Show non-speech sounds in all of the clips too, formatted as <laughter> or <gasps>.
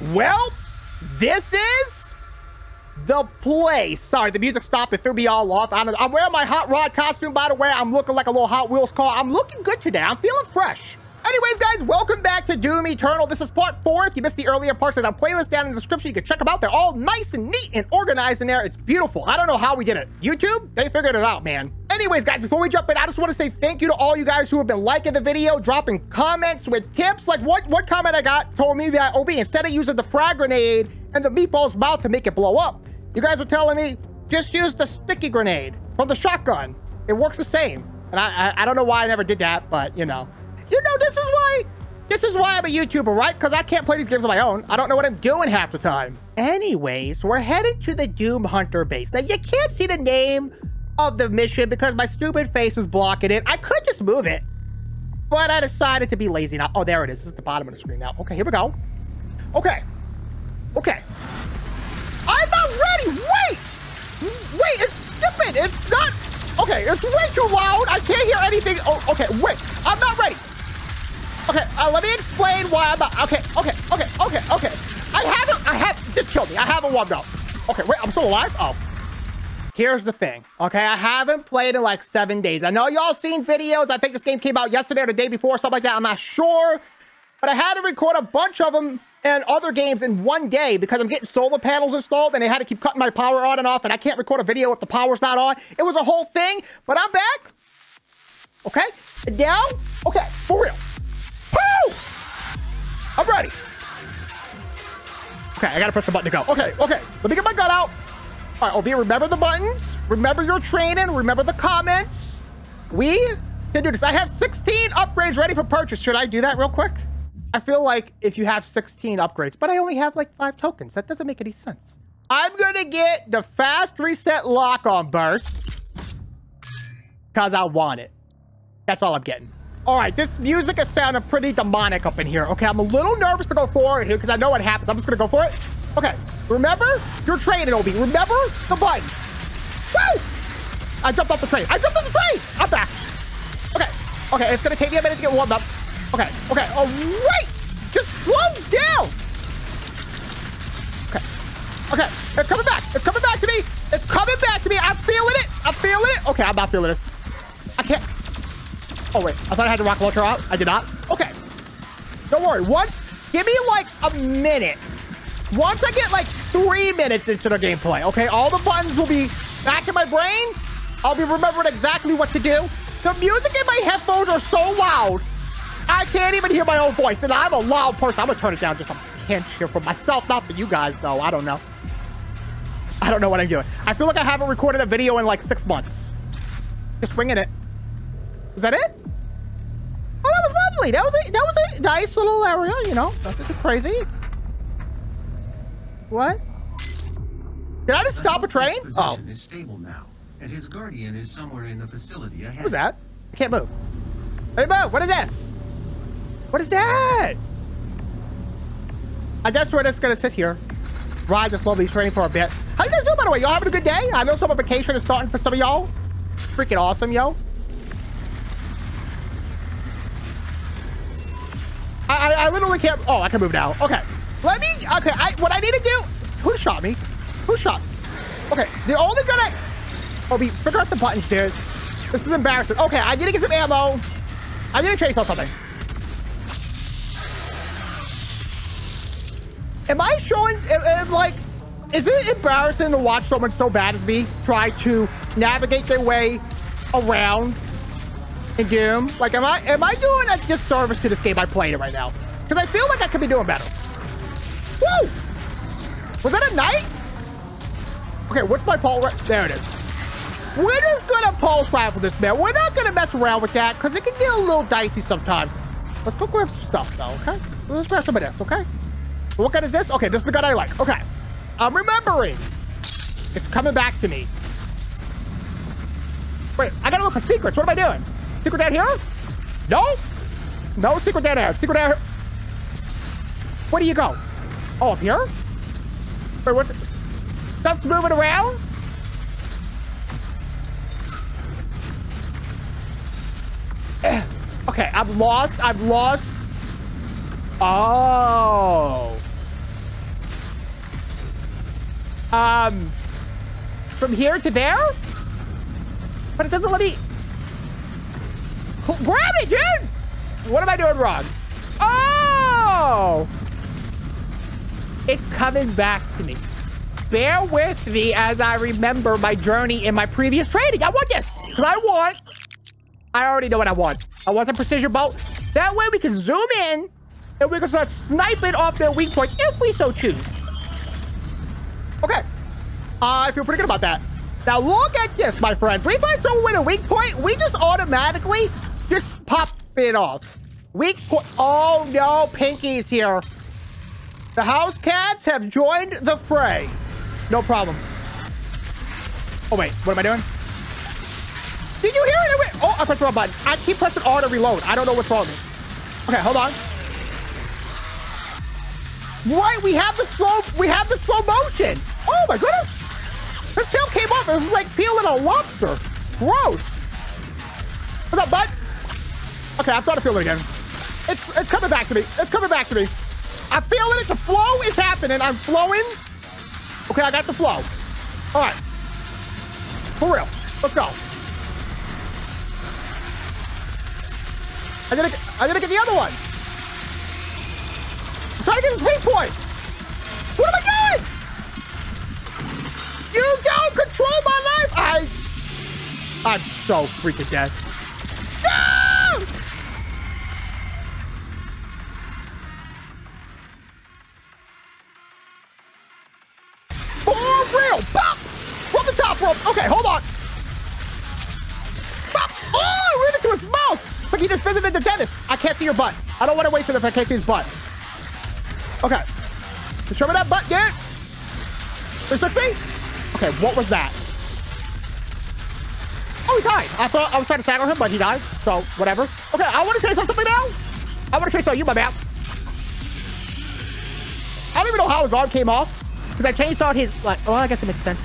Well, this is the place. Sorry, the music stopped. It threw me all off. I'm, I'm wearing my hot rod costume, by the way. I'm looking like a little Hot Wheels car. I'm looking good today. I'm feeling fresh. Anyways, guys, welcome back to Doom Eternal. This is part four. If you missed the earlier parts of the playlist down in the description, you can check them out. They're all nice and neat and organized in there. It's beautiful. I don't know how we did it. YouTube, they figured it out, man. Anyways, guys, before we jump in, I just want to say thank you to all you guys who have been liking the video, dropping comments with tips. Like what, what comment I got told me that, oh, OB, instead of using the frag grenade and the meatball's mouth to make it blow up, you guys were telling me, just use the sticky grenade from the shotgun. It works the same. And I, I, I don't know why I never did that, but, you know. You know, this is why this is why I'm a YouTuber, right? Because I can't play these games on my own. I don't know what I'm doing half the time. Anyways, we're headed to the Doom Hunter base. Now, you can't see the name of the mission because my stupid face is blocking it. I could just move it, but I decided to be lazy now. Oh, there it is. This is the bottom of the screen now. Okay, here we go. Okay. Okay. I'm not ready. Wait. Wait, it's stupid. It's not. Okay, it's way too loud. I can't hear anything. Oh, okay, wait. I'm not ready. Okay, uh, let me explain why I'm not. Okay, okay, okay, okay, okay. I haven't, I have, just killed me. I haven't warmed up. Okay, wait, I'm still alive? Oh. Here's the thing, okay? I haven't played in like seven days. I know y'all seen videos. I think this game came out yesterday or the day before, something like that. I'm not sure. But I had to record a bunch of them and other games in one day because I'm getting solar panels installed and they had to keep cutting my power on and off and I can't record a video if the power's not on. It was a whole thing, but I'm back. Okay? Now, okay, for real. Woo! I'm ready. Okay, I gotta press the button to go. Okay, okay. Let me get my gun out. All right, OB, remember the buttons. Remember your training. Remember the comments. We can do this. I have 16 upgrades ready for purchase. Should I do that real quick? I feel like if you have 16 upgrades, but I only have like five tokens. That doesn't make any sense. I'm gonna get the fast reset lock on burst because I want it. That's all I'm getting. All right, this music is sounding pretty demonic up in here. Okay, I'm a little nervous to go forward here because I know what happens. I'm just gonna go for it. Okay, remember your training, Obi. Remember the buttons. Woo! I jumped off the train. I jumped off the train. I'm back. Okay, okay, it's gonna take me a minute to get warmed up. Okay, okay, all right. Just slow down. Okay, okay, it's coming back. It's coming back to me. It's coming back to me. I'm feeling it. I'm feeling it. Okay, I'm not feeling this. I can't. Oh, wait. I thought I had to rock launcher out. I did not. Okay. Don't worry. What? give me like a minute. Once I get like three minutes into the gameplay, okay, all the buttons will be back in my brain. I'll be remembering exactly what to do. The music in my headphones are so loud, I can't even hear my own voice. And I'm a loud person. I'm going to turn it down just a pinch here for myself. Not for you guys, though. I don't know. I don't know what I'm doing. I feel like I haven't recorded a video in like six months. Just winging it. Was that it? Oh, that was lovely. That was a that was a nice little area, you know. Nothing too crazy. What? Did I just stop a train? Oh. is stable now, and his guardian is somewhere in the facility ahead. What was that? I can't move. Hey, move. What is this? What is that? I guess we're just gonna sit here, ride this lovely train for a bit. How you guys doing, by the way? Y'all having a good day? I know summer vacation is starting for some of y'all. Freaking awesome, yo. I, I, literally can't. Oh, I can move now. Okay. Let me. Okay. I, what I need to do. Who shot me? Who shot? Okay. The only I. Oh, we figure out the buttons, dude. This is embarrassing. Okay. I need to get some ammo. I need to chainsaw something. Am I showing? Am, am, like, is it embarrassing to watch someone so bad as me try to navigate their way around Doom? Like, am I am I doing a disservice to this game by playing it right now? Because I feel like I could be doing better. Woo! Was that a knight? Okay, what's my pulse? There it is. We're just gonna pulse rifle this man. We're not gonna mess around with that because it can get a little dicey sometimes. Let's go grab some stuff though, okay? Let's grab some of this, okay? What gun is this? Okay, this is the gun I like. Okay. I'm remembering. It's coming back to me. Wait, I gotta look for secrets. What am I doing? Secret down here? No? No secret down there. Secret down here. Where do you go? Oh, up here? Wait, what's it? Stuff's moving around? Eh, Okay, I've lost. I've lost. Oh. Um, from here to there? But it doesn't let me... Grab it, dude! What am I doing wrong? Oh! It's coming back to me. Bear with me as I remember my journey in my previous training. I want this. Because I want... I already know what I want. I want a precision bolt. That way we can zoom in and we can start sniping off their weak point if we so choose. Okay. Uh, I feel pretty good about that. Now look at this, my friends. We find someone with a weak point, we just automatically just pop it off. Weak point. Oh no, Pinky's here. The house cats have joined the fray. No problem. Oh wait, what am I doing? Did you hear it? Oh, I pressed the wrong button. I keep pressing R to reload. I don't know what's wrong with me. Okay, hold on. Right, we have the slow, we have the slow motion. Oh my goodness. His tail came off. It was like peeling a lobster. Gross. What's up, bud? Okay, I'm starting to feel it again. It's it's coming back to me. It's coming back to me. I'm feeling it. The flow is happening. I'm flowing. Okay, I got the flow. All right. For real. Let's go. I gotta, I gotta get the other one. I'm trying to get a three point. What am I doing? You don't control my life. I, I'm so freaking dead. No! For real. Bop! From the top rope. Okay, hold on. Bop! Oh, right into his mouth. It's like he just visited the dentist. I can't see your butt. I don't want to waste it if I can't see his butt. Okay. Just show me that butt, dude. 360? Okay, what was that? Oh, he died. I thought I was trying to stagger him, but he died. So, whatever. Okay, I want to chainsaw something now. I want to chainsaw you, my man. I don't even know how his arm came off. Because I on his, like, well, I guess it makes sense.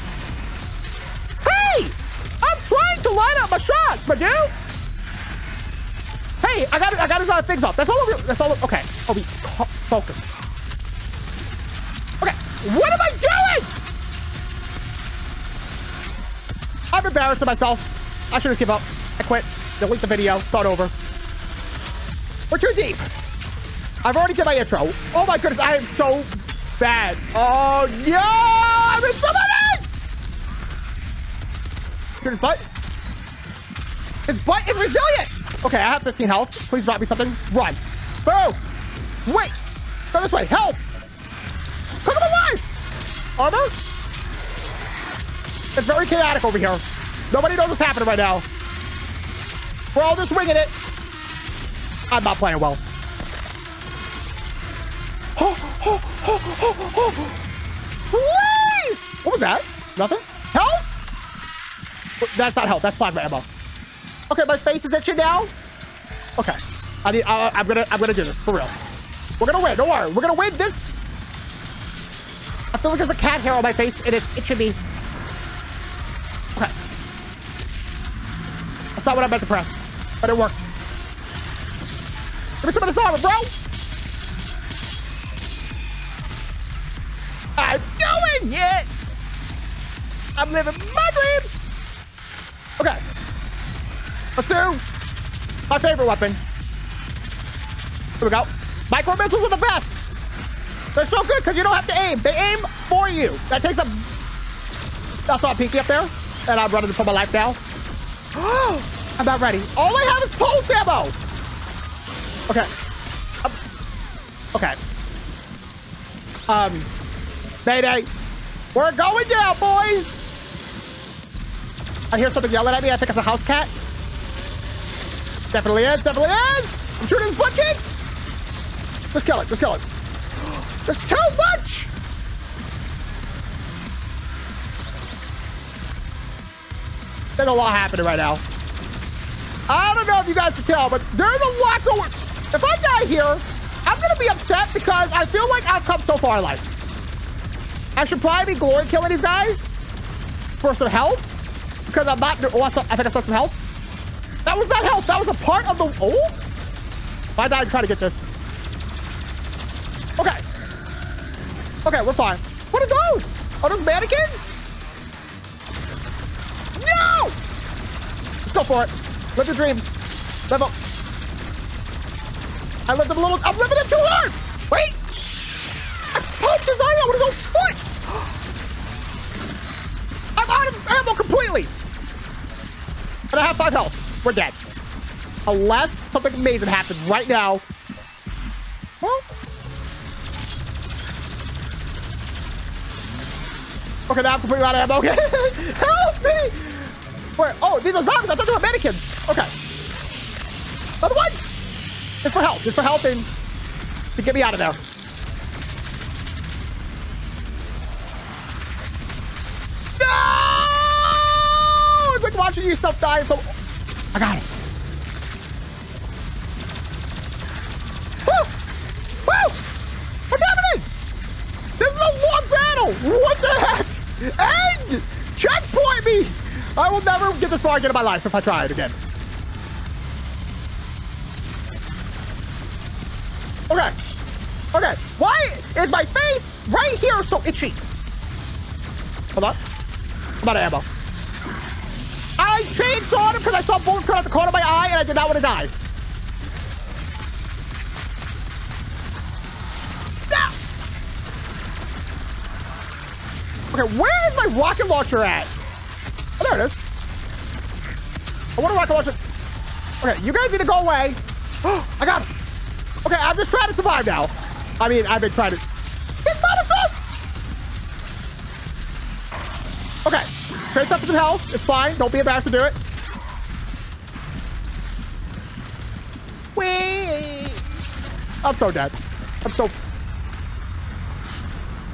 Hey! I'm trying to line up my shots, my dude! Hey, I got I got his uh, things off. That's all. Over, that's all. over, Okay. Oh, be focus. Okay. What am I doing? I'm embarrassed of myself. I should just give up. I quit. Delete the video. Start over. We're too deep. I've already did my intro. Oh my goodness, I am so bad. Oh no! I'm in somebody! His butt. His butt is resilient. Okay, I have 15 health. Please drop me something. Run. Boom. Wait. Go this way. Help. Come alive. Armor. It's very chaotic over here. Nobody knows what's happening right now. We're all just winging it. I'm not playing well. Oh, oh, oh, oh, oh. Please! What was that? Nothing? Health? That's not health. That's plasma ammo. Okay, my face is itching now. Okay, I need. Uh, I'm gonna. I'm gonna do this for real. We're gonna win. Don't worry. We're gonna win this. I feel like there's a cat hair on my face and it's itching me. Okay. That's not what I meant to press, but it worked. Give me some of this armor, bro. I'm doing it. I'm living my dreams. Okay. Let's do my favorite weapon. Here we go. Micro missiles are the best. They're so good because you don't have to aim. They aim for you. That takes a... That's all Pinky up there. And I'm running for my life now. <gasps> I'm about ready. All I have is pulse ammo. Okay. Um, okay. Um, Mayday. We're going down, boys. I hear something yelling at me. I think it's a house cat. Definitely is. Definitely is. I'm shooting his butt cheeks. Just kill it. Just kill it. <gasps> There's too much. There's a lot happening right now. I don't know if you guys can tell, but there's a lot going. If I die here, I'm gonna be upset because I feel like I've come so far in life. I should probably be glory killing these guys for some health because I'm not. Oh, I, saw, I think I saw some health. That was not health. That was a part of the... Oh? If I die, try to get this. Okay. Okay, we're fine. What are those? Are those mannequins? No! Let's go for it. Live your dreams. Live up. I lived them a little. I'm living it too hard. Wait. I poked his eye out with his own out of ammo completely. And I have five health. We're dead. Unless something amazing happens right now. Well. Okay, now I'm completely out of ammo. <laughs> Okay. Help me! Wait, oh, these are zombies. I thought they were mannequins. Okay. Another one! Just for help. Just for and to get me out of there. No! Like watching yourself die. So I got it. Woo! Woo! What's happening? This is a long battle. What the heck? End! Checkpoint me! I will never get this far again in my life if I try it again. Okay. Okay. Why is my face right here so itchy? Hold on. I'm out of ammo. I chainsawed him because I saw bullets come out the corner of my eye and I did not want to die. Ah! Okay, where is my rocket launcher at? Oh, there it is. I want a rocket launcher. Okay, you guys need to go away. <gasps> I got him. Okay, I'm just trying to survive now. I mean, I've been trying to... Manifest! Okay, trace up some health. It's fine. Don't be embarrassed to do it. Wait. I'm so dead. I'm so...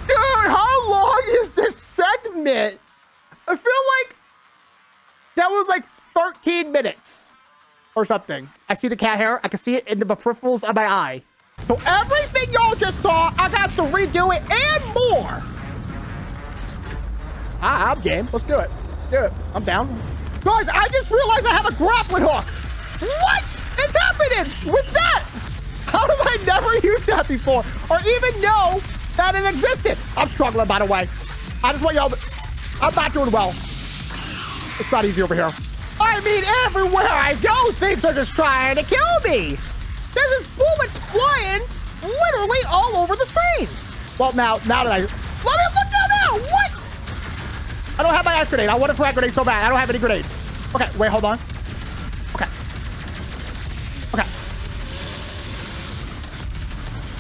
Dude, how long is this segment? I feel like that was like 13 minutes or something. I see the cat hair. I can see it in the peripherals of my eye. So everything y'all just saw, I got to redo it and more. Ah, I'm game. Let's do it. Let's do it. I'm down. Guys, I just realized I have a grappling hook. What is happening with that? How did I never use that before or even know that it existed? I'm struggling, by the way. I just want y'all to... I'm not doing well. It's not easy over here. I mean, everywhere I go, things are just trying to kill me. There's just bullets flying literally all over the screen. Well, now, now that I... Let me look? I don't have my ice grenade. I want a frag grenade so bad. I don't have any grenades. Okay, wait, hold on. Okay. Okay.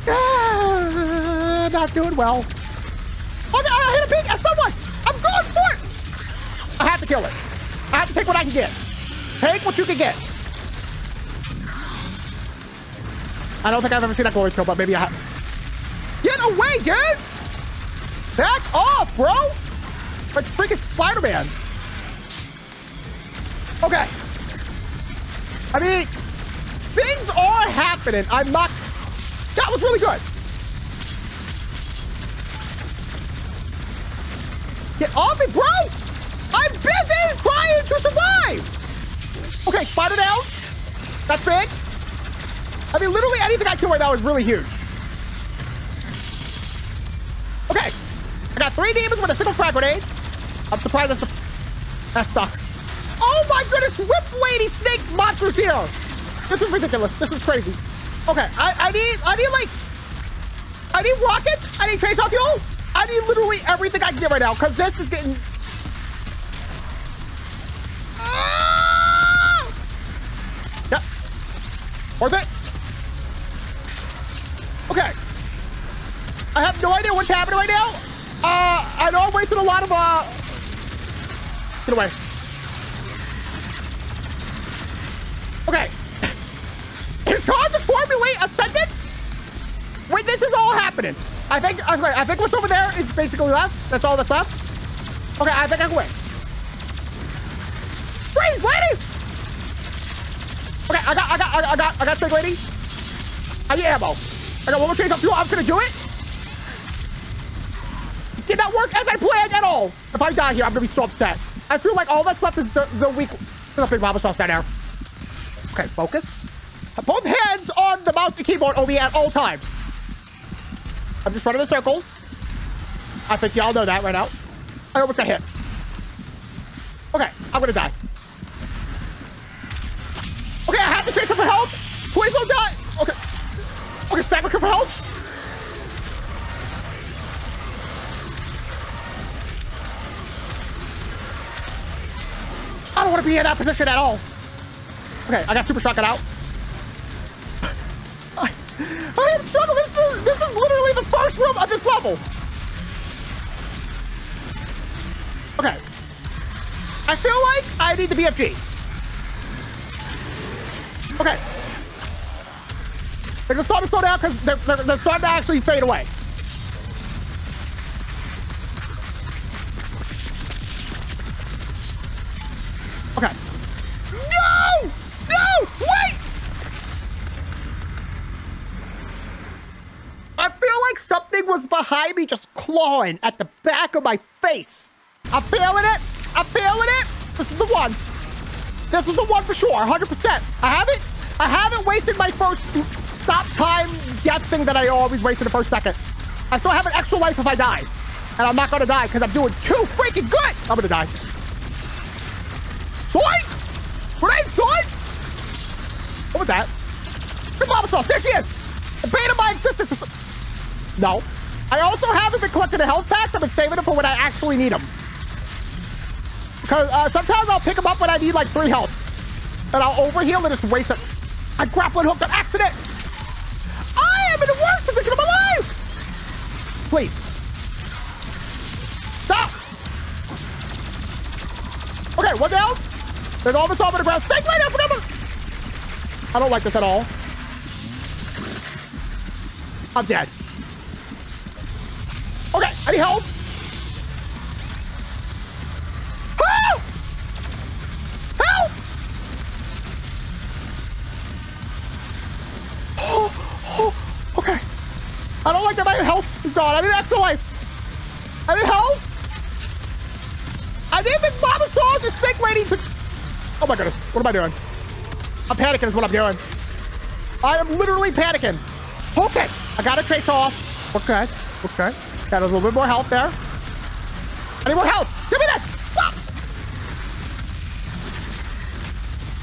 Ah, not doing well. Okay, I hit a pig. I someone. I'm going for it. I have to kill it. I have to take what I can get. Take what you can get. I don't think I've ever seen that glory kill, but maybe I have. Get away, dude! Back off, bro! Like freaking Spider-Man. Okay. I mean, things are happening. I'm not... That was really good. Get off me, bro! I'm busy trying to survive! Okay, spider down. That's big. I mean, literally anything I kill right now is really huge. Okay. I got three demons with a single frag grenade. I'm surprised that's the... That's stuck. Oh my goodness! Whip lady snake monsters here! This is ridiculous. This is crazy. Okay, I, I need... I need, like... I need rockets. I need off fuel. I need literally everything I can get right now, because this is getting... Ah! Yep. Worth it. Okay. I have no idea what's happening right now. Uh, I know I'm wasting a lot of, uh... Get away. Okay. It's hard to formulate a sentence Wait, this is all happening. I think, okay, I think what's over there is basically left. That's all that's left. Okay, I think I can win. Freeze, lady! Okay, I got, I got, I got, I got, Snake Lady. I need ammo. I got one more chance of fuel. I'm gonna do it. Did not work as I planned at all. If I die here, I'm gonna be so upset. I feel like all that's left is the, the weak. There's a big mama sauce down there. Okay, focus. Both hands on the mouse and keyboard, OB, at all times. I'm just running in circles. I think y'all know that right now. I almost got hit. Okay, I'm gonna die. Okay, I have to trace up for health. Please don't die. Okay. Okay, stack my for health. I don't want to be in that position at all. Okay, I got super shotgun out. <laughs> I, I am struggling. This is, this is literally the first room of this level. Okay. I feel like I need the BFG. Okay. They're gonna start to slow down because they're, they're, they're starting to actually fade away. Wait! I feel like something was behind me just clawing at the back of my face. I'm feeling it. I'm feeling it. This is the one. This is the one for sure, 100%. I haven't, I haven't wasted my first stop time death thing that I always waste in the first second. I still have an extra life if I die. And I'm not gonna die because I'm doing too freaking good. I'm gonna die. Was that? Good mama sauce, there she is! The bane of my existence No. I also haven't been collecting the health packs. I've been saving them for when I actually need them. Because uh, sometimes I'll pick them up when I need like three health. And I'll overheal and just waste it. I grappling hooked on accident. I am in the worst position of my life. Please. Stop. Okay, one down. There's all this all on the ground. Laid up forever. I don't like this at all. I'm dead. Okay, I need help. Help! Help! Oh, <gasps> oh, okay. I don't like that my health is gone. I need extra life. I need health. I need Big Mama Sauce and Snake Lady to... Oh my goodness. What am I doing? I'm panicking is what I'm doing. I am literally panicking. Okay. I got to trace off. Okay. Okay. Got a little bit more health there. I need more health. Give me this. Stop.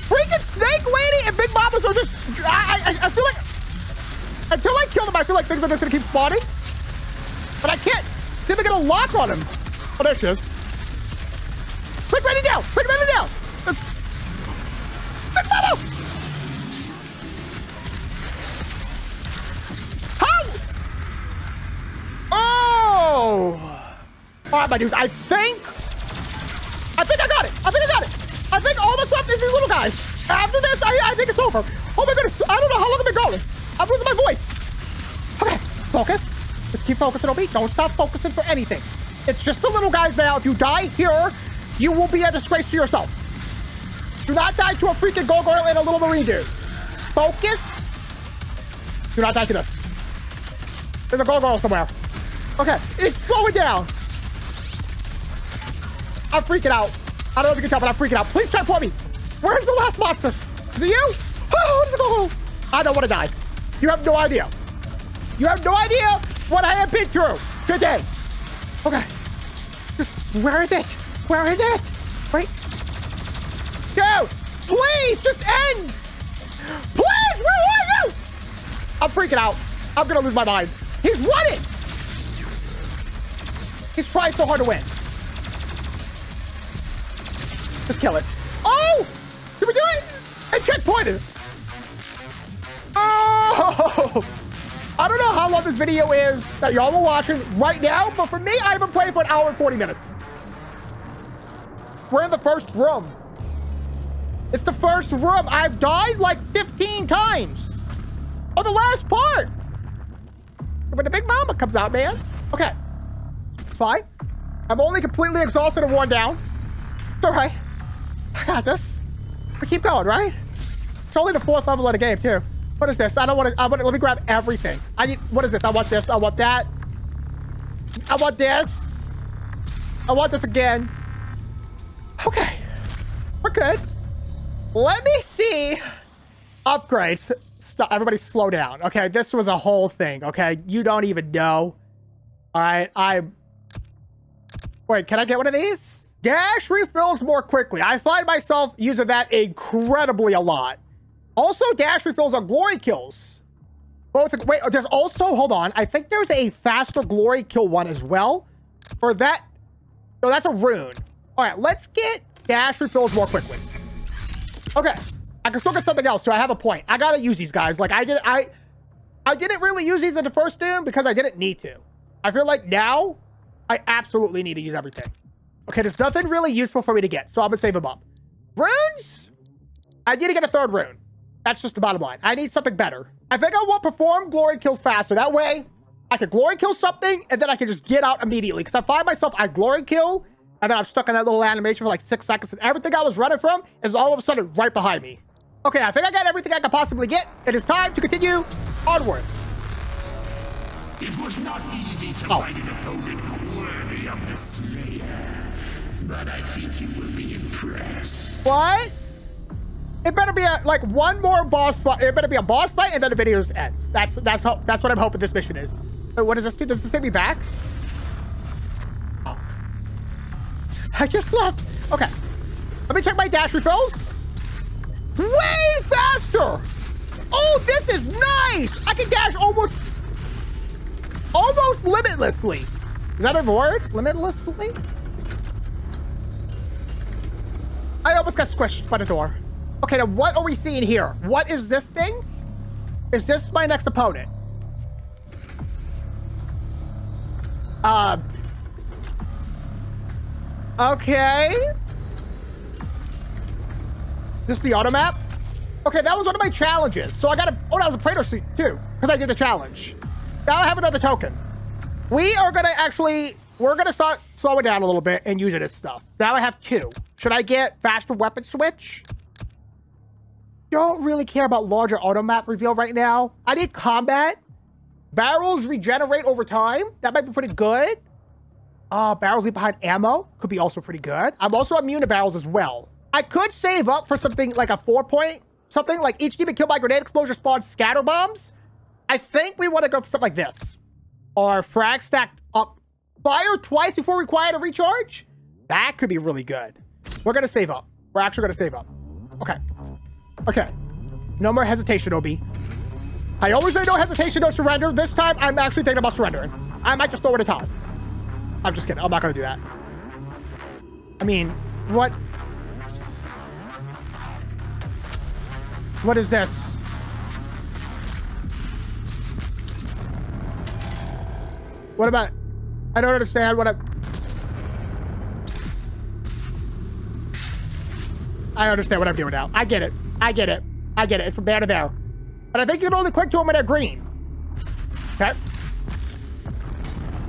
Freaking Snake Lady and Big Mamas are just... I, I, I feel like... Until I kill them, I feel like things are just going to keep spawning. But I can't seem to get a lock on him. Oh, there she is. Snake Lady down. Snake Lady down. Oh. All right, my dudes. I think... I think I got it. I think I got it. I think all the stuff is these little guys. After this, I, I think it's over. Oh my goodness. I don't know how long I've been going. I'm losing my voice. Okay. Focus. Just keep focusing on me. Don't stop focusing for anything. It's just the little guys now. If you die here, you will be a disgrace to yourself. Do not die to a freaking gargoyle and a little marine dude. Focus. Do not die to this. There's a gargoyle somewhere. Okay, it's slowing down. I'm freaking out. I don't know if you can tell, but I'm freaking out. Please transport me. Where's the last monster? Is it you? <laughs> Oh. I don't want to die. You have no idea. You have no idea what I have been through today. Okay. Just, where is it? Where is it? Wait. Dude, please, just end. Please, where are you? I'm freaking out. I'm gonna lose my mind. He's running. He's trying so hard to win. Just kill it. Oh! Did we do it? I checkpointed. Oh! I don't know how long this video is that y'all are watching right now, but for me, I've been playing for an hour and 40 minutes. We're in the first room. It's the first room. I've died like 15 times. Oh, the last part. When the big mama comes out, man. Okay. Fine. I'm only completely exhausted and worn down. It's all right. I got this. We keep going, right? It's only the fourth level of the game, too. What is this? I don't want to. I want. Let me grab everything. I need. What is this? I want this. I want that. I want this. I want this again. Okay. We're good. Let me see. Upgrades. Stop. Everybody slow down. Okay. This was a whole thing. Okay. You don't even know. All right. I. Wait, can I get one of these? Dash refills more quickly. I find myself using that incredibly a lot. Also, dash refills on glory kills. Both, wait, there's also, hold on. I think there's a faster glory kill one as well. For that, no, that's a rune. All right, let's get dash refills more quickly. Okay, I can still get something else too. I have a point. I gotta use these guys. Like I did, I, I didn't really use these in the first Doom because I didn't need to. I feel like now I absolutely need to use everything. Okay, there's nothing really useful for me to get, so I'm gonna save them up. Runes? I need to get a third rune. That's just the bottom line. I need something better. I think I will perform glory kills faster. That way, I can glory kill something, and then I can just get out immediately. Because I find myself, I glory kill, and then I'm stuck in that little animation for like six seconds, and everything I was running from is all of a sudden right behind me. Okay, I think I got everything I could possibly get. It is time to continue onward. It was not easy to Oh. find an opponent but I think you will be impressed. What? It better be a, like one more boss fight. It better be a boss fight, and then the video ends. That's that's that's what I'm hoping this mission is. Wait, what does this do? Does this take me back? Oh. I just left. Okay. Let me check my dash refills. Way faster. Oh, this is nice. I can dash almost, almost limitlessly. Is that a word? Limitlessly? I almost got squished by the door. Okay, now what are we seeing here? What is this thing? Is this my next opponent? Uh. Okay. This the auto map? Okay, that was one of my challenges. So I got a. Oh, that was a Praetor suit too, because I did the challenge. Now I have another token. We are gonna actually. We're gonna start slowing down a little bit and using this stuff. Now I have two. Should I get faster weapon switch? Don't really care about larger auto map reveal right now. I need combat. Barrels regenerate over time. That might be pretty good. Uh, barrels leave behind ammo. Could be also pretty good. I'm also immune to barrels as well. I could save up for something like a four point, something like each demon killed by grenade explosion spawns scatter bombs. I think we want to go for something like this. Or frag stacked up. Fire twice before required to recharge? That could be really good. We're going to save up. We're actually going to save up. Okay. Okay. No more hesitation, Obi. I always say no hesitation, no surrender. This time, I'm actually thinking about surrendering. I might just throw it a towel. I'm just kidding. I'm not going to do that. I mean, what? What is this? What about... I don't understand what I... I understand what I'm doing now. I get it. I get it. I get it. It's from there to there. But I think you can only click to them when they're green. Okay.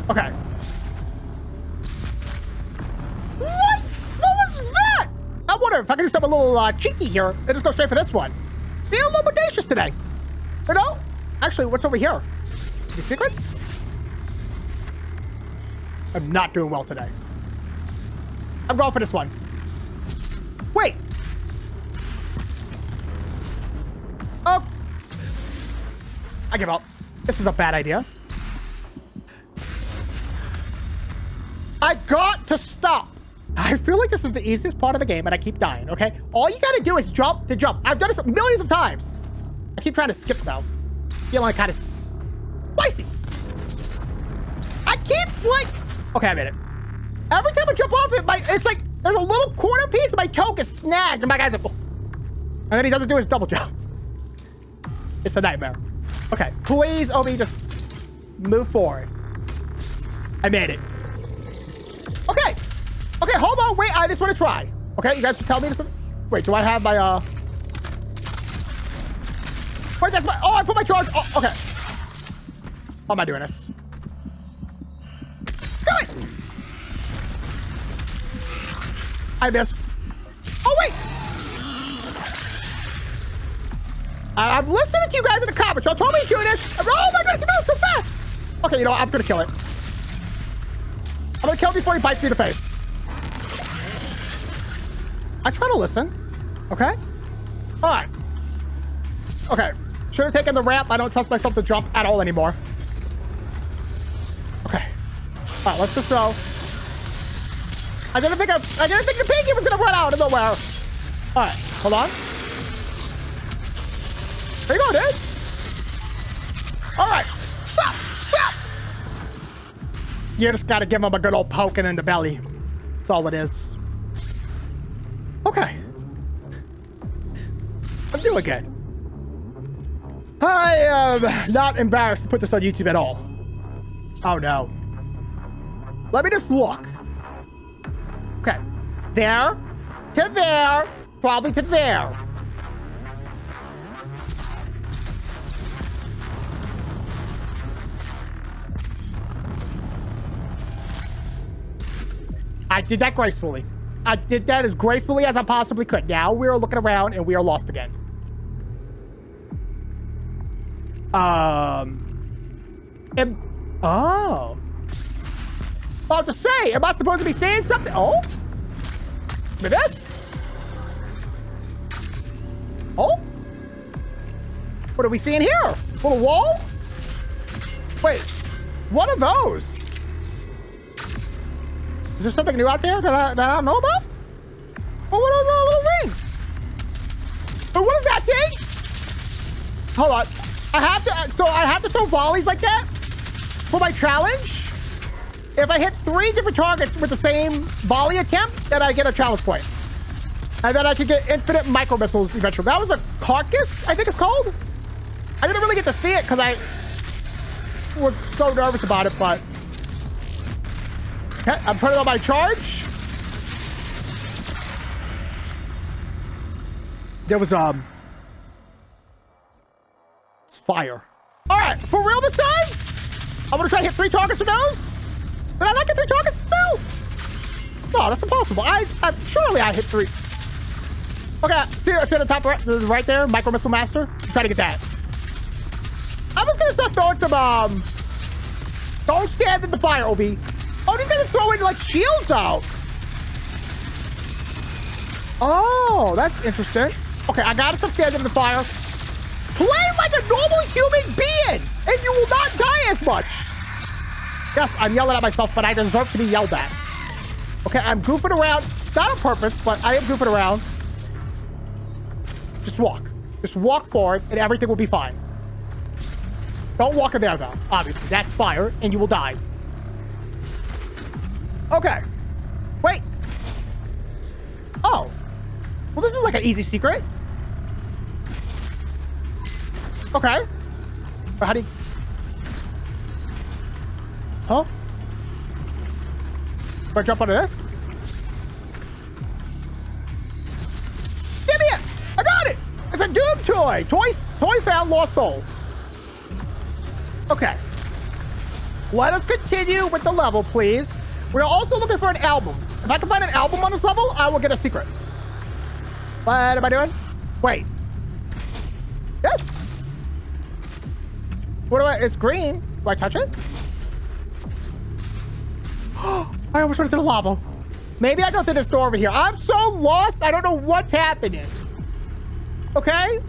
Okay. What? What was that? I wonder if I can do something a little uh, cheeky here and just go straight for this one. Be a little bodacious today. You know? Actually, what's over here? Any secrets? I'm not doing well today. I'm going for this one. Wait. I give up. This is a bad idea. I got to stop. I feel like this is the easiest part of the game and I keep dying, okay? All you gotta do is jump to jump. I've done this millions of times. I keep trying to skip though. Feeling kind of spicy. I keep like... Okay, I made it. Every time I jump off it, my, it's like there's a little corner piece of my toe gets snagged and my guy's like... And then he doesn't do his double jump. It's a nightmare. Okay, please, Obi, just move forward. I made it. Okay. Okay, hold on. Wait, I just want to try. Okay, you guys tell me this. Wait, do I have my, uh... Wait, that's my... Oh, I put my charge... Oh, okay. How am I doing this? It! I missed. Oh, wait! I'm listening to you guys in the comments. Y'all told me to do this. Oh my goodness, it moves so fast! Okay, you know what? I'm just gonna kill it. I'm gonna kill it before he bites me in the face. I try to listen. Okay? Alright. Okay. Should have taken the ramp. I don't trust myself to jump at all anymore. Okay. Alright, let's just go. I didn't think I, I didn't think the pinky was gonna run out of nowhere. All right, hold on. You go, dude. All right. Stop. Stop. You just gotta give him a good old poking in the belly. That's all it is. Okay. I'm doing good. I am not embarrassed to put this on YouTube at all. Oh no. Let me just look. Okay. There. To there. Probably to there. I did that gracefully. I did that as gracefully as I possibly could. Now we are looking around and we are lost again. Um. Am, oh. About to say, am I supposed to be saying something? Oh? This? Oh? What are we seeing here? Little wall? Wait, what are those? Is there something new out there that I, that I don't know about? Oh, what are those little rings? Oh, what is that thing? Hold on. I have to, so I have to throw volleys like that for my challenge? If I hit three different targets with the same volley attempt, then I get a challenge point. And then I can get infinite micro missiles eventually. That was a carcass, I think it's called. I didn't really get to see it because I was so nervous about it, but... Okay, I'm putting on my charge. There was, um... It's fire. All right, for real this time? I'm gonna try to hit three targets with those. Did I not get three targets? No. No, that's impossible. I, I surely I hit three. Okay, see, see the top right, right there, Micro Missile Master. Try to get that. I was gonna start throwing some um. Don't stand in the fire, Ob. Oh, these guys are throwing like shields out. Oh, that's interesting. Okay, I gotta stop standing in the fire. Play like a normal human being, and you will not die as much. Yes, I'm yelling at myself, but I deserve to be yelled at. Okay, I'm goofing around. Not on purpose, but I am goofing around. Just walk. Just walk forward, and everything will be fine. Don't walk in there, though. Obviously, that's fire, and you will die. Okay. Wait. Oh. Well, this is like an easy secret. Okay. But how do you... Huh? Do I jump onto this? Give me it! I got it! It's a Doom toy! Toy, toy found lost soul. Okay. Let us continue with the level, please. We're also looking for an album. If I can find an album on this level, I will get a secret. What am I doing? Wait. Yes. What do I, it's green. Do I touch it? <gasps> I almost went into the lava. Maybe I go through this door over here. I'm so lost. I don't know what's happening. Okay?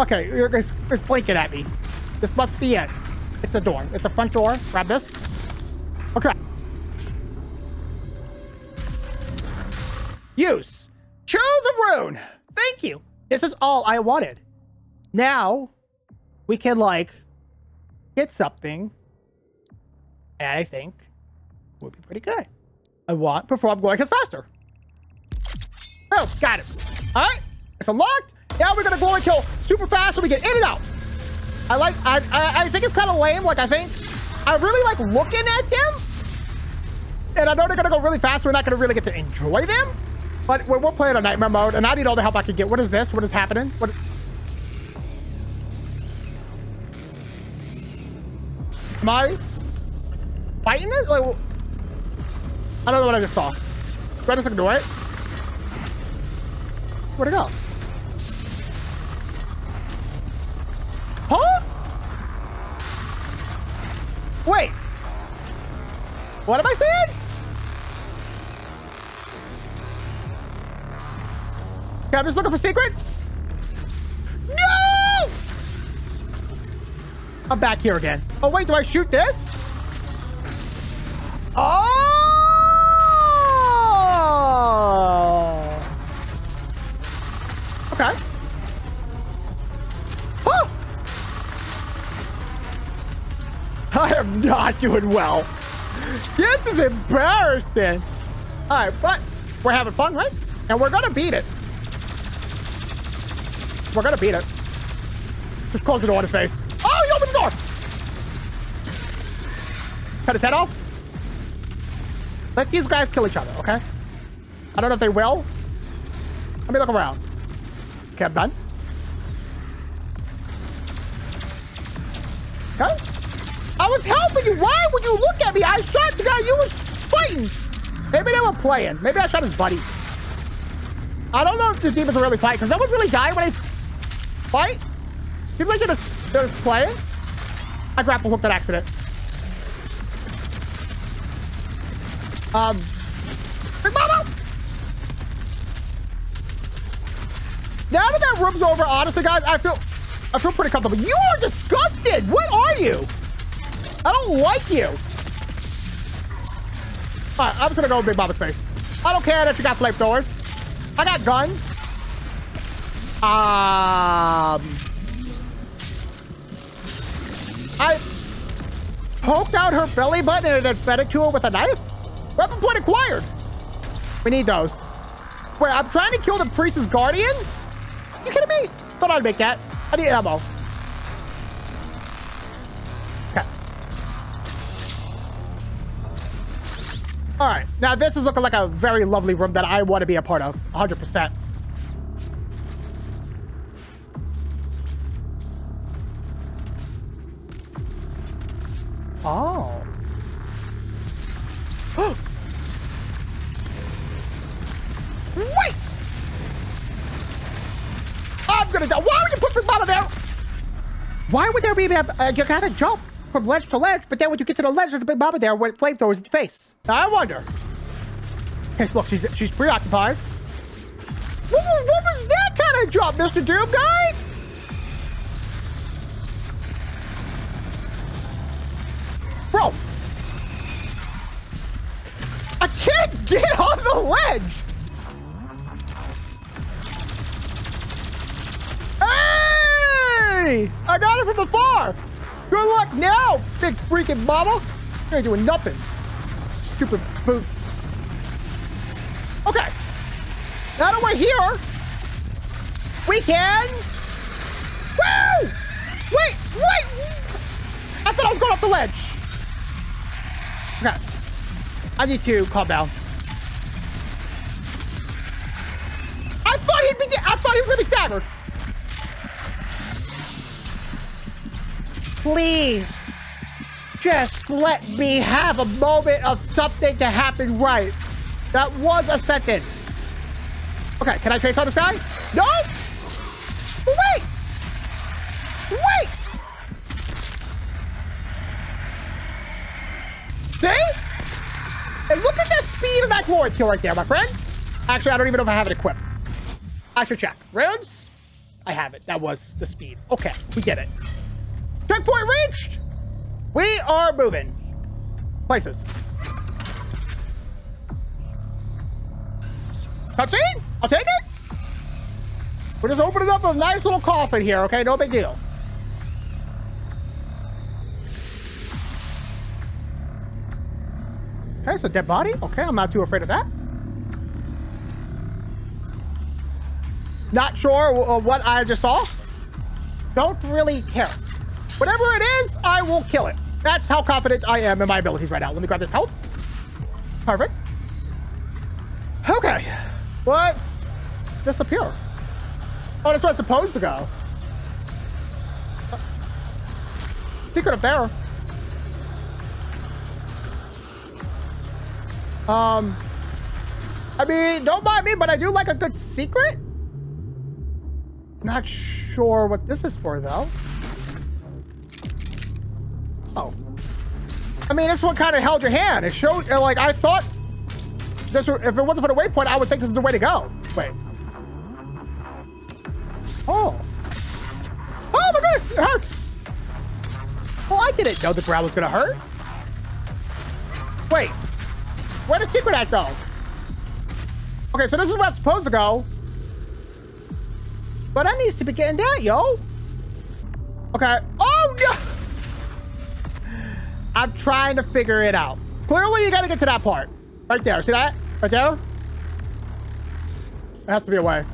Okay, it's, it's blinking at me. This must be it. It's a door. It's a front door. Grab this. Okay. Use. Choose a rune. Thank you. This is all I wanted. Now, we can, like, get something. And I think would be pretty good. I want perform glory kills faster. Oh, got it. All right, it's unlocked. Now we're gonna glory kill super fast so we get in and out. I like, I, I, I think it's kind of lame. Like, I think I really like looking at them. And I know they're gonna go really fast. We're not gonna really get to enjoy them. But we're, we're playing on nightmare mode, and I need all the help I can get. What is this? What is happening? What? Am I fighting it? Like, I don't know what I just saw. Right a second, do it. Where'd it go? Huh? Wait. What am I saying? I'm just looking for secrets. No! I'm back here again. Oh, wait, do I shoot this? Oh! Okay. Oh! I am not doing well. This is embarrassing. All right, but we're having fun, right? And we're going to beat it. We're gonna beat it. Just close the door on his face. Oh, he opened the door! Cut his head off. Let these guys kill each other, okay? I don't know if they will. Let me look around. Okay, I'm done. Okay. I was helping you. Why would you look at me? I shot the guy you was fighting. Maybe they were playing. Maybe I shot his buddy. I don't know if the demons are really fighting because no one's really dying when they fight. Seems like they're just, they're just playing. I grapple hooked on accident. Um, Big Mama! Now that that room's over, honestly, guys, I feel I feel pretty comfortable. You are disgusted! What are you? I don't like you. Alright, I'm just gonna go with Big Mama's face. I don't care that you got flamethrowers. I got guns. Um... I poked out her belly button and then fed it to her with a knife? Weapon point acquired. We need those. Wait, I'm trying to kill the priest's guardian? You kidding me? Thought I'd make that. I need ammo. Okay. All right. Now, this is looking like a very lovely room that I want to be a part of. 100%. Oh. <gasps> Wait! I'm gonna die. Why would you put Big Mama there? Why would there be a, uh, you gotta jump from ledge to ledge, but then when you get to the ledge, there's a Big Mama there with flamethrowers in the face. I wonder. Okay, look, she's, she's preoccupied. What, what was that kind of jump, Mr. Doom Guy? Bro. I can't get on the ledge. Hey! I got it from afar. Good luck now, big freaking mama. You ain't doing nothing. Stupid boots. Okay. Now that we're here, we can... Woo! Wait, wait! I thought I was going off the ledge. I need to calm down. I thought he'd be. I thought he was gonna be staggered. Please, just let me have a moment of something to happen right. That was a sentence. Okay, can I trace on this guy? No. Wait. See? And look at the speed of kill right there, my friends. Actually, I don't even know if I have it equipped. I should check. Runes? I have it. That was the speed. Okay, we get it. Checkpoint reached! We are moving. Places. Cutscene? I'll take it. We're just opening up a nice little coffin here, okay? No big deal. Okay, a dead body. Okay, I'm not too afraid of that. Not sure uh, what I just saw. Don't really care. Whatever it is, I will kill it. That's how confident I am in my abilities right now. Let me grab this health. Perfect. Okay. Let's disappear. Oh, that's where I'm supposed to go. Secret affair. Um, I mean, don't mind me, but I do like a good secret. Not sure what this is for, though. Oh. I mean, this one kind of held your hand. It showed, uh, like, I thought this, if it wasn't for the waypoint, I would think this is the way to go. Wait. Oh. Oh my goodness, it hurts. Well, I didn't know the ground was gonna hurt. Wait. Where the secret at though? Okay, so this is where I'm supposed to go. But I needs to be getting that, yo. Okay. Oh no! <sighs> I'm trying to figure it out. Clearly, you got to get to that part. Right there. See that? Right there? There has to be a way.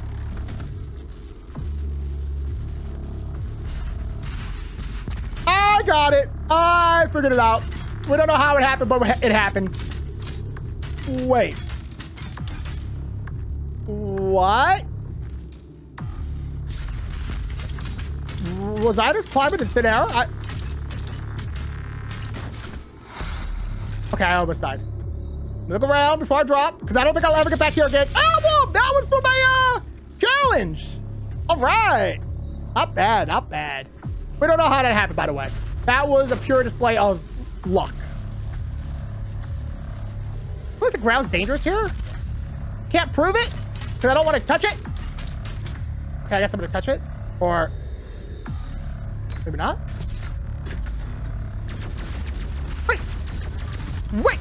I got it. I figured it out. We don't know how it happened, but it happened. Wait. What? Was I just climbing in thin air? I... Okay, I almost died. Look around before I drop, because I don't think I'll ever get back here again. Oh, well, that was for my uh, challenge. All right. Not bad, not bad. We don't know how that happened, by the way. That was a pure display of luck. What, the ground's dangerous here? Can't prove it? Because I don't want to touch it? Okay, I guess I'm going to touch it. Or... Maybe not? Wait! Wait!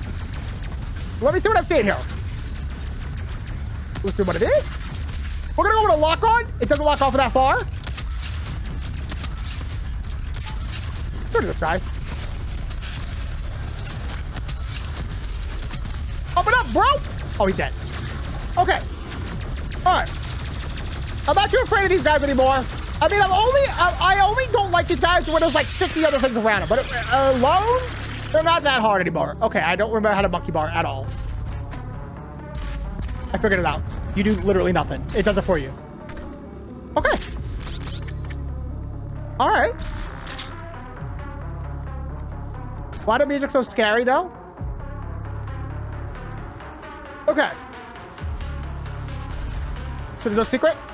Let me see what I'm seeing here. Let's see what it is. We're to go with a lock on. It doesn't lock off that far. Go to this guy. Bro! Oh, he's dead. Okay. Alright. I'm not too afraid of these guys anymore. I mean, I'm only, I, I only don't like these guys when there's like 50 other things around them. But uh, alone, they're not that hard anymore. Okay, I don't remember how to monkey bar at all. I figured it out. You do literally nothing. It does it for you. Okay. All right. Why the music so scary though? Okay. So there's no secrets?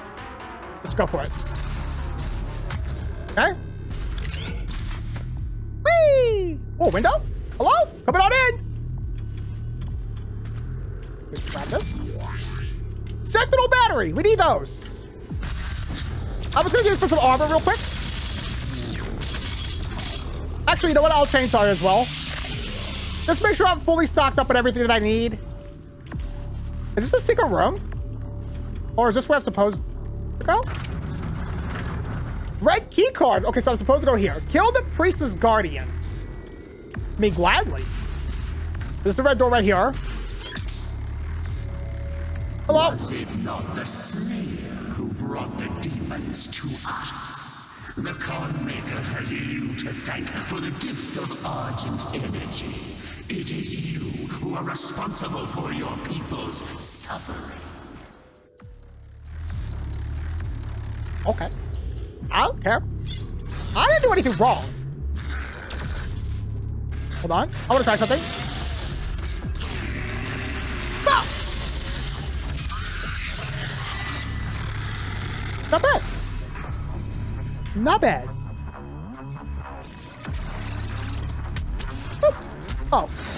Let's go for it. Okay. Whee! Oh, window? Hello? Coming on in! Let's grab this. Sentinel battery! We need those! I was gonna use for some armor real quick. Actually, you know what? I'll chainsaw as well. Just make sure I'm fully stocked up with everything that I need. Is this a secret room? Or is this where I'm supposed to go? Red key card. Okay, so I'm supposed to go here. Kill the priest's guardian. Me gladly. There's the red door right here. Hello? Was it not the Slayer who brought the demons to us? The Khan Maykr has you to thank for the gift of Argent energy. It is you who are responsible for your people's suffering. Okay. I don't care. I didn't do anything wrong. Hold on. I want to try something. No! Not bad. Not bad.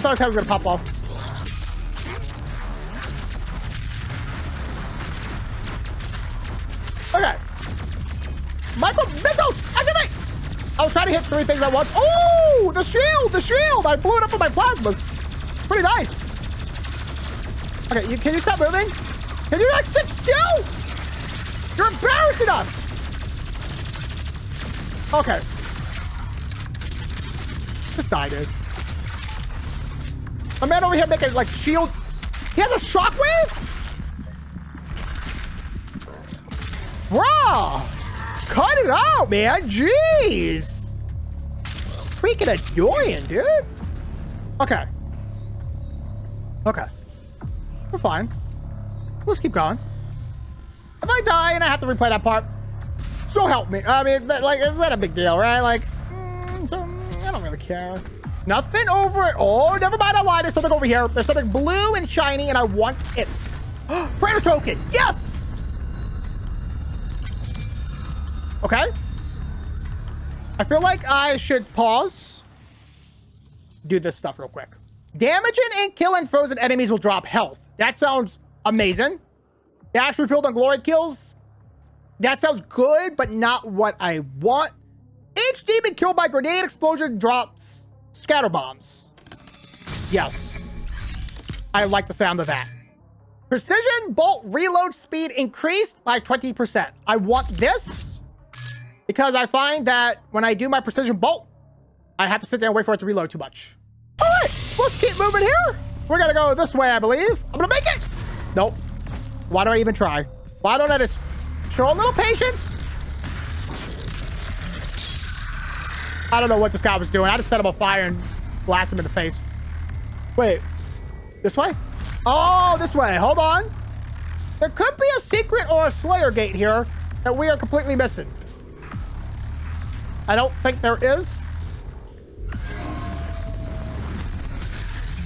Thought his was gonna pop off. Okay. Michael, Michael, activate! I was trying to hit three things at once. Oh, the shield, the shield! I blew it up with my plasmas. Pretty nice. Okay, you, can you stop moving? Can you like sit still? You're embarrassing us. Okay. Just die, dude. My man over here making like shield. He has a shockwave? Bruh! Cut it out, man. Jeez. Freaking annoying, dude. Okay. Okay. We're fine. Let's keep going. If I die and I have to replay that part, so help me. I mean, like, is that a big deal, right? Like, mm, so, I don't really care. Nothing over it. Oh, never mind. I lied. There's something over here. There's something blue and shiny, and I want it. <gasps> Praetor token. Yes. Okay. I feel like I should pause. Do this stuff real quick. Damaging and killing frozen enemies will drop health. That sounds amazing. Dash refilled on glory kills. That sounds good, but not what I want. Each demon killed by grenade explosion drops scatter bombs. Yes. I like the sound of that. Precision bolt reload speed increased by 20%. I want this because I find that when I do my precision bolt, I have to sit there and wait for it to reload too much. All right, Let's keep moving here. We're gonna go this way, I believe. I'm gonna make it. Nope. Why do I even try? Why don't I just show a little patience? I don't know what this guy was doing. I just set him on fire and blast him in the face. Wait. This way? Oh, this way. Hold on. There could be a secret or a Slayer gate here that we are completely missing. I don't think there is.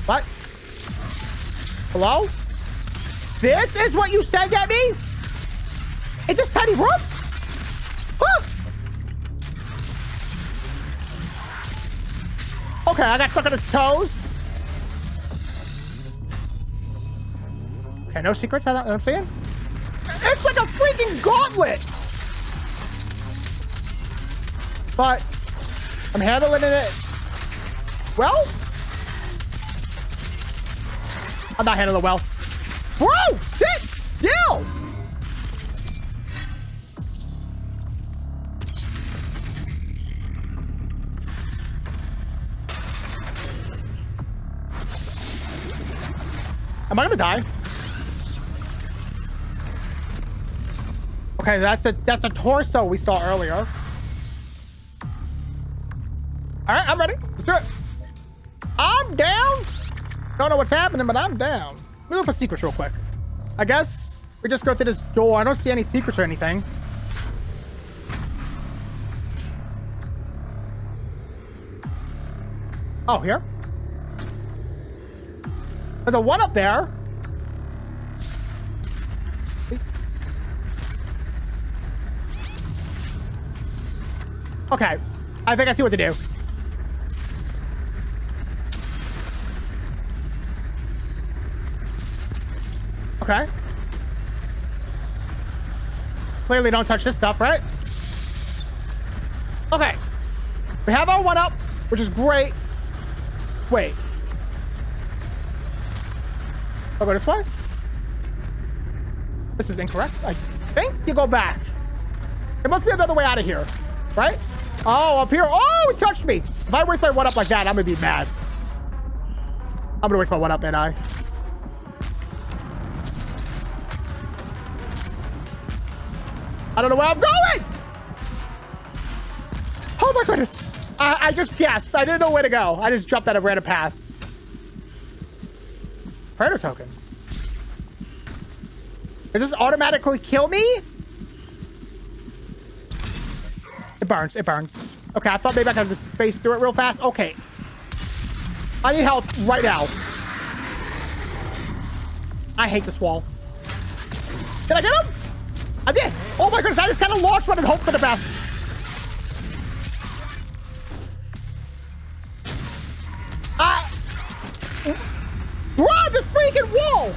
What? Hello? This is what you said at me? It's just tiny room? Huh? Okay, I got stuck on his toes. Okay, no secrets, I don't I'm saying? It's like a freaking gauntlet! But I'm handling it well. I'm not handling it well. Bro, sit still! Am I gonna die? Okay, that's the that's the torso we saw earlier. All right, I'm ready. Let's do it. I'm down. Don't know what's happening, but I'm down. Me look for secrets real quick. I guess we just go to this door. I don't see any secrets or anything. Oh, here? There's a one up there. Okay. I think I see what to do. Okay. Clearly don't touch this stuff, right? Okay. We have our one up, which is great. Wait. I'll go this way? This is incorrect. I think you go back. There must be another way out of here, right? Oh, up here. Oh, it touched me. If I waste my one up like that, I'm gonna be mad. I'm gonna waste my one up, man. I. I don't know where I'm going. Oh my goodness. I, I just guessed. I didn't know where to go. I just jumped out of random path. Praetor token. Does this automatically kill me? It burns. It burns. Okay, I thought maybe I could just face through it real fast. Okay. I need help right now. I hate this wall. Did I get him? I did. Oh my goodness, I just kind of launched one and hope for the best. Freaking wall!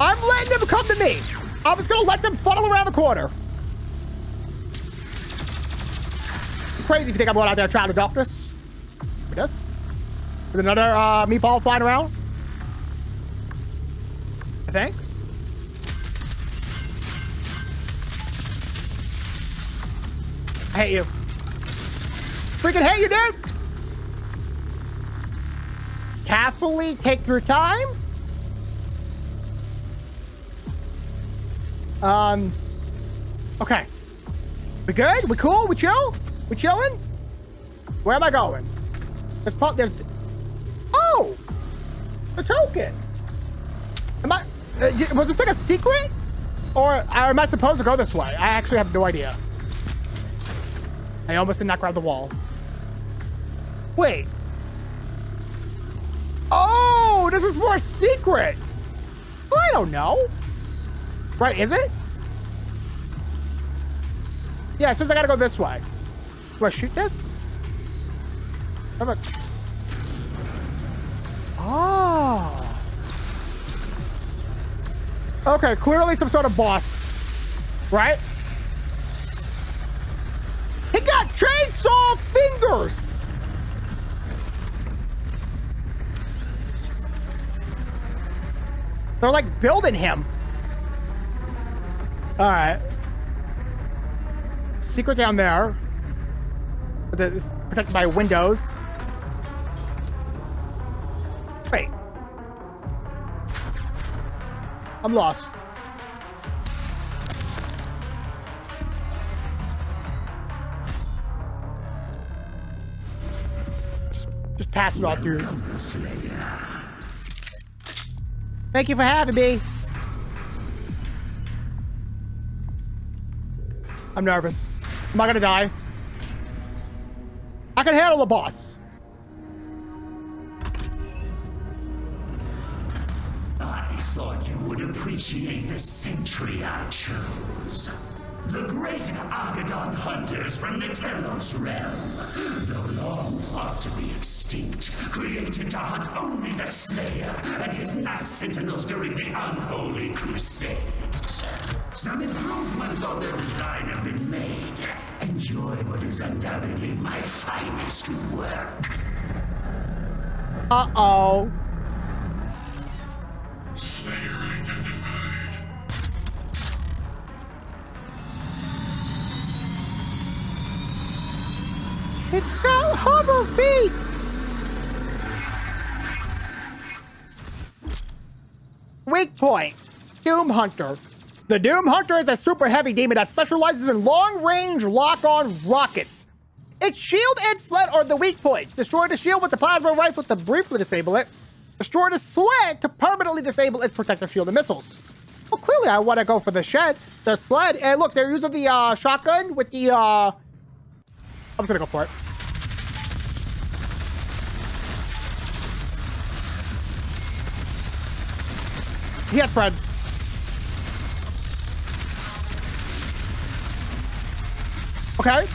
I'm letting them come to me. I was gonna let them funnel around the corner. Crazy if you think I'm going out there trying to darkness. Yes. With another uh, meatball flying around. I think. I hate you. Freaking hate you, dude! Carefully take your time. Um, okay. We good? We cool? We chill? We chilling? Where am I going? There's pop. There's. Oh, a token. Am I? Uh, was this like a secret, or am I supposed to go this way? I actually have no idea. I almost did not grab the wall. Wait. Oh, this is for a secret. I don't know. Right, is it? Yeah, it says I gotta go this way. Do I shoot this? How about... Oh. Okay, clearly some sort of boss. Right? He got chainsaw fingers! They're like building him. All right. Secret down there. That's protected by windows. Wait. I'm lost. Just, just pass it all through. Thank you for having me. I'm nervous. Am I gonna die? I can handle the boss. I thought you would appreciate the century I chose. The great Argadon hunters from the Telos realm, though long thought to be extinct, created to hunt only the Slayer and his Night Sentinels during the Unholy Crusade. Some improvements on their design have been made. Enjoy what is undoubtedly my finest work. Uh-oh. It's got hover feet. Weak point. Doom Hunter. The Doom Hunter is a super heavy demon that specializes in long-range lock-on rockets. Its shield and sled are the weak points. Destroy the shield with the plasma rifle to briefly disable it. Destroy the sled to permanently disable its protective shield and missiles. Well, clearly I want to go for the shed, the sled. And look, they're using the uh, shotgun with the. Uh... I'm just gonna go for it. Has friends. Okay.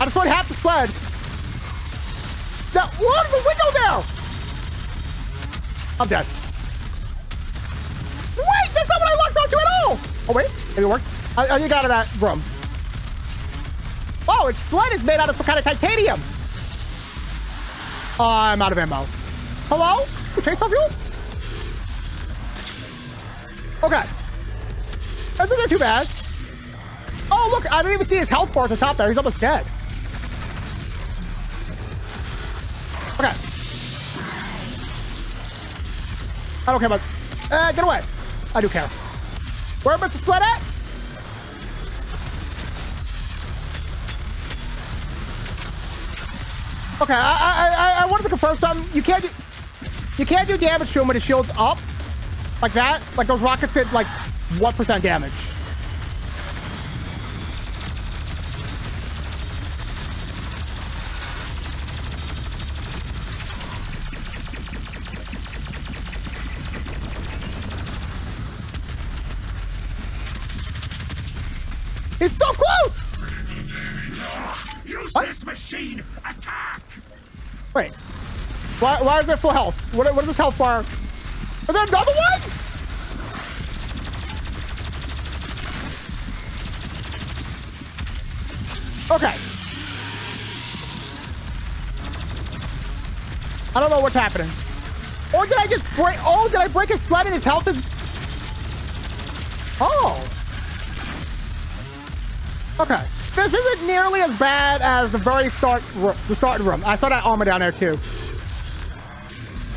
I destroyed half the sled. That one the window there. I'm dead. Wait, that's not what I locked onto at all. Oh wait, maybe it worked. I, I think out of that room. Oh, its sled is made out of some kind of titanium. Oh, I'm out of ammo. Hello? Chainsaw fuel? Okay. That's not too bad. Oh, look, I didn't even see his health bar at the top there. He's almost dead. Okay. I don't care about... Uh, get away. I do care. Where the sled at? Okay, I, I, I, I wanted to confirm something. You can't do... You can't do damage to him when his shield's up. Like that. Like those rockets did, like, 1% damage. He's so close! Useless machine, attack! Wait. Why, why is it full health? What, what is this health bar? Is there another one? Okay. I don't know what's happening. Or did I just break... Oh, did I break his sled and his health is... Oh. Okay. This isn't nearly as bad as the very start, the starting room. I saw that armor down there too.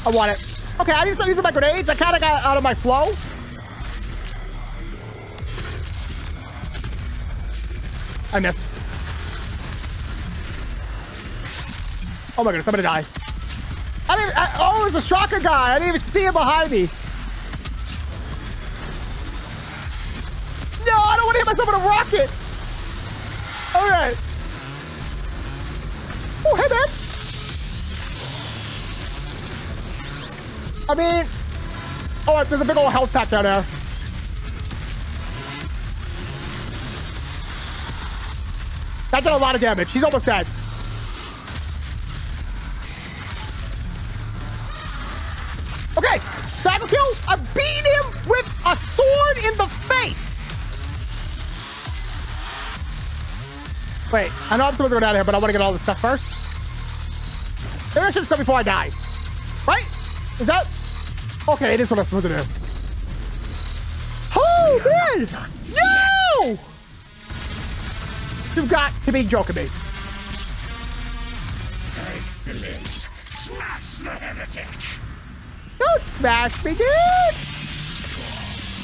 I want it. Okay, I need to start using my grenades. I kind of got out of my flow. I missed. Oh my goodness, I'm gonna die. I didn't. I, oh, there's a shotgun guy. I didn't even see him behind me. No, I don't want to hit myself with a rocket. All right. Oh, hey, man. I mean, oh, there's a big old health pack down there. That did a lot of damage. He's almost dead. Okay, cyber kill. I beat him with a sword in the face. Wait, I know I'm supposed to go down here, but I want to get all this stuff first. Maybe I should just go before I die. Right? Is that... Okay, it is what I'm supposed to do. Oh, man! No! You've got to be joking me. Excellent. Smash the heretic. Don't smash me, dude!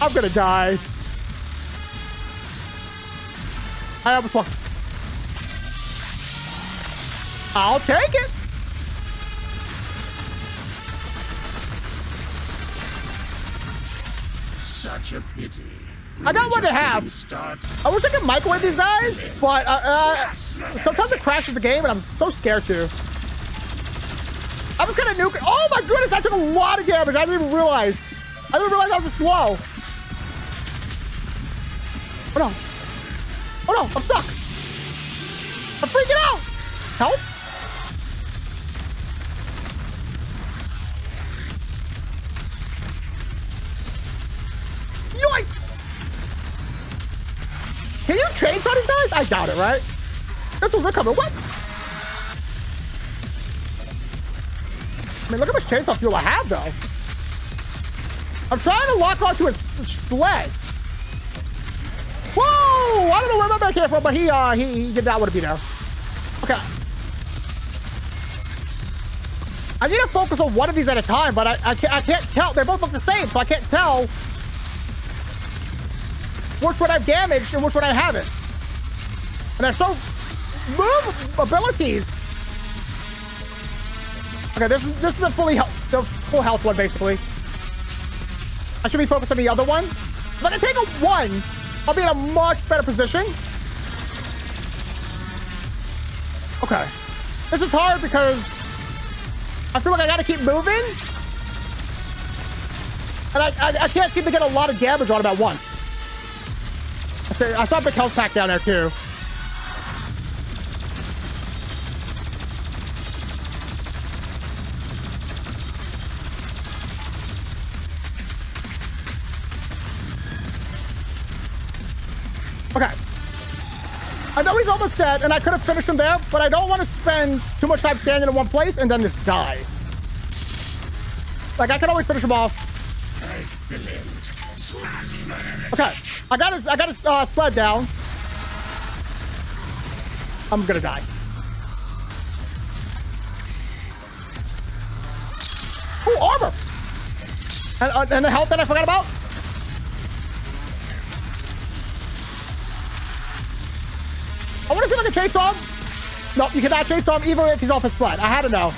I'm gonna die. I almost walked. I'll take it. Such a pity. I got one to have. I wish I could microwave these guys, but uh, uh, sometimes it crashes the game, and I'm so scared to. I was gonna nuke. Oh my goodness, I took a lot of damage. I didn't even realize. I didn't realize I was this slow. Oh no. Oh no, I'm stuck. I'm freaking out. Help. I doubt it, right? This was a coming. What? I mean, look how much chainsaw fuel I have, though. I'm trying to lock onto his sled. Whoa! I don't know where my man came from, but he, uh, he, he did not want to be there. Okay. I need to focus on one of these at a time, but I, I, can't, I can't tell. They both look the same, so I can't tell which one I've damaged and which one I haven't. They're so move abilities. Okay, this is this is the fully health, the full health one basically. I should be focused on the other one. If I can take a one, I'll be in a much better position. Okay, this is hard because I feel like I gotta keep moving, and I I, I can't seem to get a lot of damage on him at once. I saw a big health pack down there too. Okay. I know he's almost dead, and I could have finished him there, but I don't want to spend too much time standing in one place and then just die. Like, I can always finish him off. Excellent. Okay, I got his, I got his uh, sled down. I'm gonna die. Oh, armor! And, uh, and the health that I forgot about? I want to see if I can chase him. Nope, you cannot chase him even if he's off his sled. I had to know.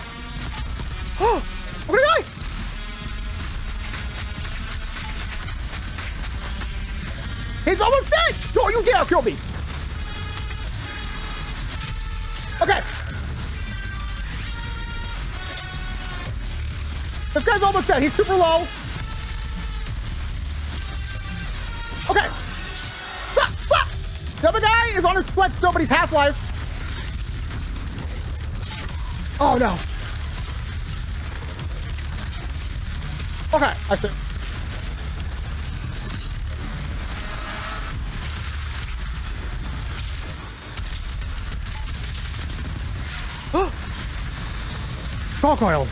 <gasps> I'm gonna die! He's almost dead! No, you dare kill me! Okay. This guy's almost dead. He's super low. Okay. The other guy is on his but he's half-life. Oh, no. Okay, I see. <gasps> Gargoyles.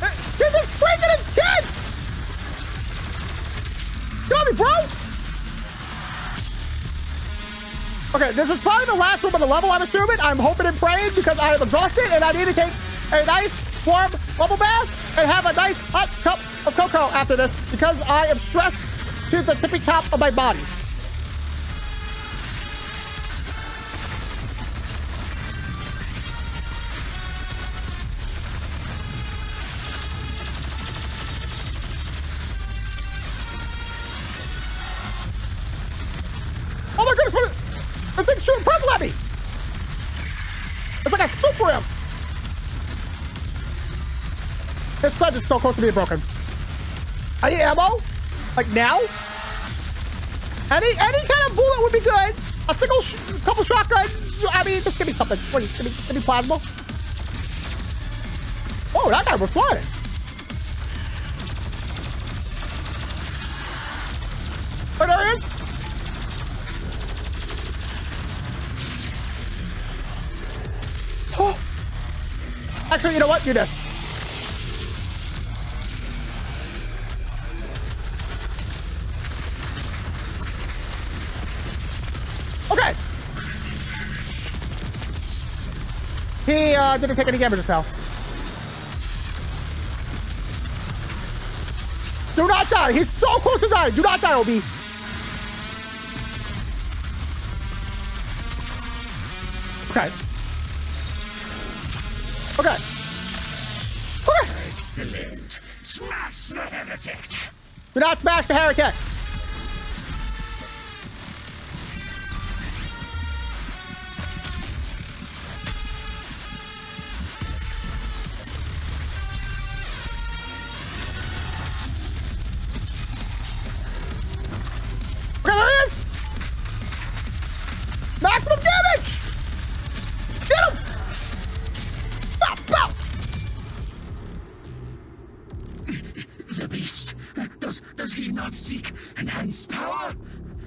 Uh, This is freaking intense! Got me, bro! Okay, this is probably the last room of the level, I'm assuming. I'm hoping and praying because I am exhausted and I need to take a nice, warm bubble bath and have a nice hot cup of cocoa after this because I am stressed to the tippy top of my body. Super imp! His sled is so close to being broken. Need ammo? Like now? Any any kind of bullet would be good. A single sh couple shotguns. I mean, just give me something. Please, give me, give me plasma. Oh, that guy was flying. Actually, you know what? You do this. Okay. He uh, didn't take any damage just now. Do not die. He's so close to dying. Do not die, OB. Do not smash the heretic.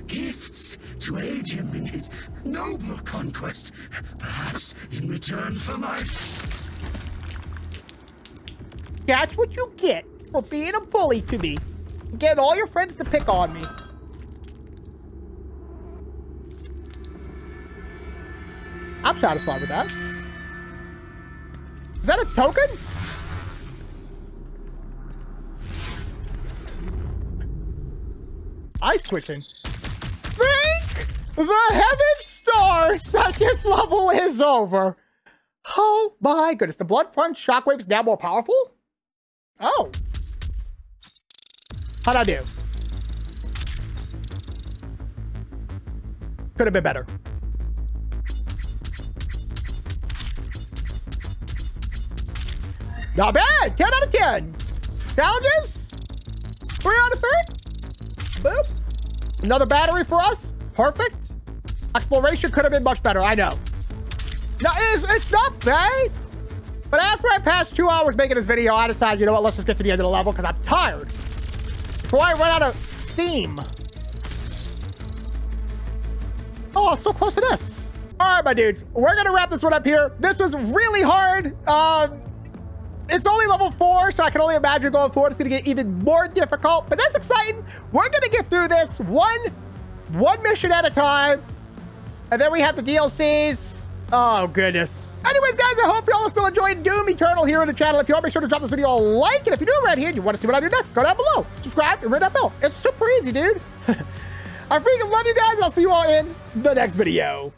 Gifts to aid him in his noble conquest. Perhaps in return for my That's what you get for being a bully to me. Getting all your friends to pick on me. I'm satisfied with that. Is that a token? Ice twitching. The heaven Star this level is over. Oh my goodness. The blood punch shockwave's now more powerful? Oh. How'd I do? Could have been better. Not bad. 10 out of 10. Challenges? 3 out of 3. Boop. Another battery for us. Perfect. Exploration could have been much better. I know. No, it's, it's not bad. But after I passed two hours making this video, I decided, you know what, let's just get to the end of the level because I'm tired. Before I run out of steam. Oh, so close to this. All right, my dudes, we're going to wrap this one up here. This was really hard. Um, it's only level four, so I can only imagine going forward. It's going to get even more difficult, but that's exciting. We're going to get through this one, one mission at a time. And then we have the DLCs. Oh, goodness. Anyways, guys, I hope y'all are still enjoying Doom Eternal here on the channel. If you are, make sure to drop this video a like. And if you're new around here and you want to see what I do next, go down below. Subscribe and ring that bell. It's super easy, dude. <laughs> I freaking love you guys, I'll see you all in the next video.